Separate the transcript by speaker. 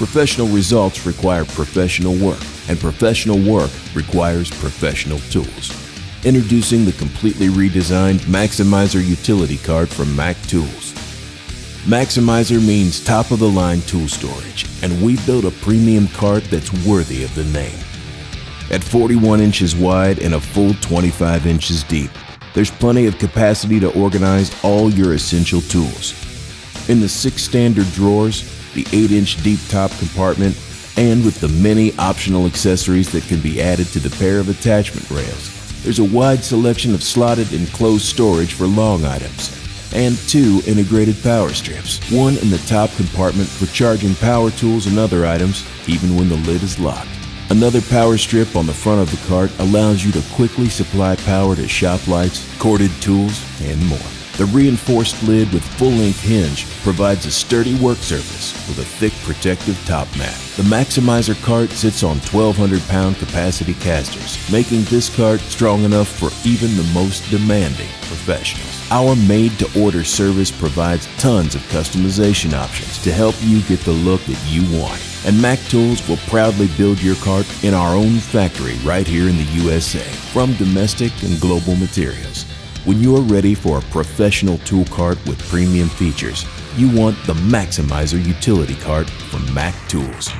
Speaker 1: Professional results require professional work, and professional work requires professional tools. Introducing the completely redesigned Macsimizer utility cart from Mac Tools. Macsimizer means top of the line tool storage, and we've built a premium cart that's worthy of the name. At 41 inches wide and a full 25 inches deep, there's plenty of capacity to organize all your essential tools. In the six standard drawers, the 8 inch deep top compartment, and with the many optional accessories that can be added to the pair of attachment rails, there's a wide selection of slotted and closed storage for long items, and two integrated power strips, one in the top compartment for charging power tools and other items, even when the lid is locked. Another power strip on the front of the cart allows you to quickly supply power to shop lights, corded tools, and more. The reinforced lid with full-length hinge provides a sturdy work surface with a thick protective top mat. The Macsimizer cart sits on 1,200 pound capacity casters, making this cart strong enough for even the most demanding professionals. Our made-to-order service provides tons of customization options to help you get the look that you want. And Mac Tools will proudly build your cart in our own factory right here in the USA from domestic and global materials. When you are ready for a professional tool cart with premium features, you want the Macsimizer utility cart from Mac Tools.